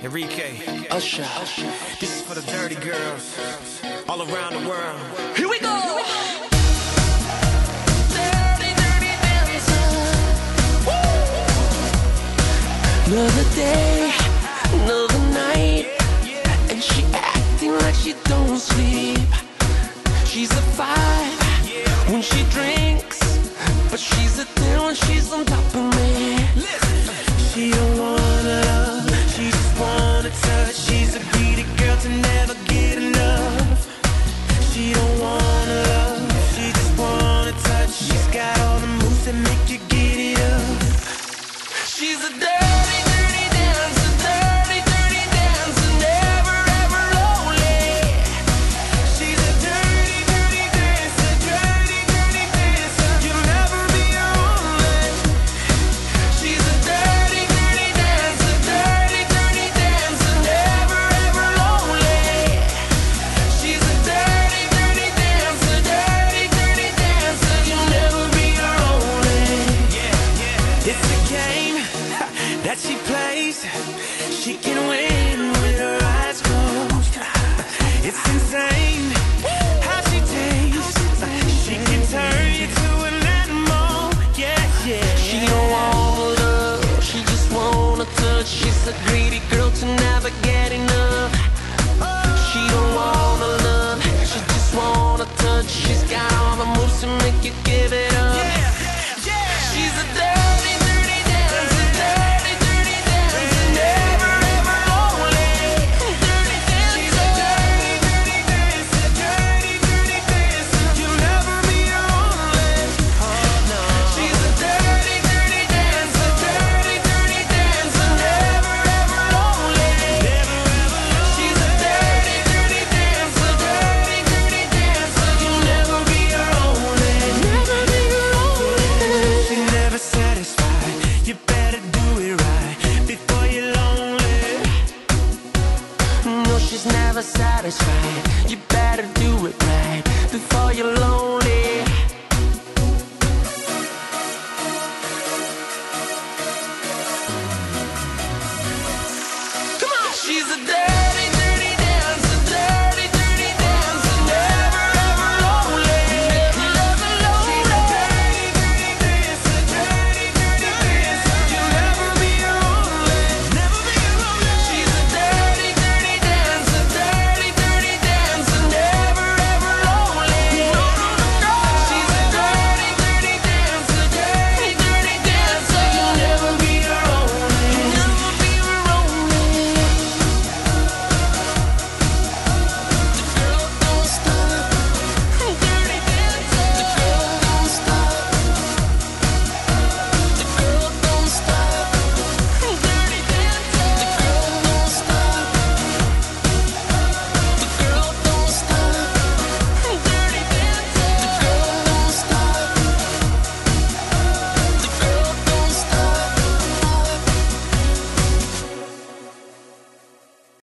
Enrique, Usher. this is for the dirty girls all around the world. Here we go. Dirty, dirty dancer. Another day, another night, and she acting like she don't sleep. She's a five when she drinks, but she's a ten when she's on top of me. She don't wanna that make you it up. She's a dirty A game that she plays. She can win with her eyes closed. It's insane how she. She can turn you to an animal. Yeah, yeah. She don't wanna love, she just wanna touch. She's a greedy girl to never get enough. She don't wanna love, she just wanna touch. She's got all the moves to make you give it up. Better do it right before you're lonely. No, she's never satisfied. You better do it right before you're lonely.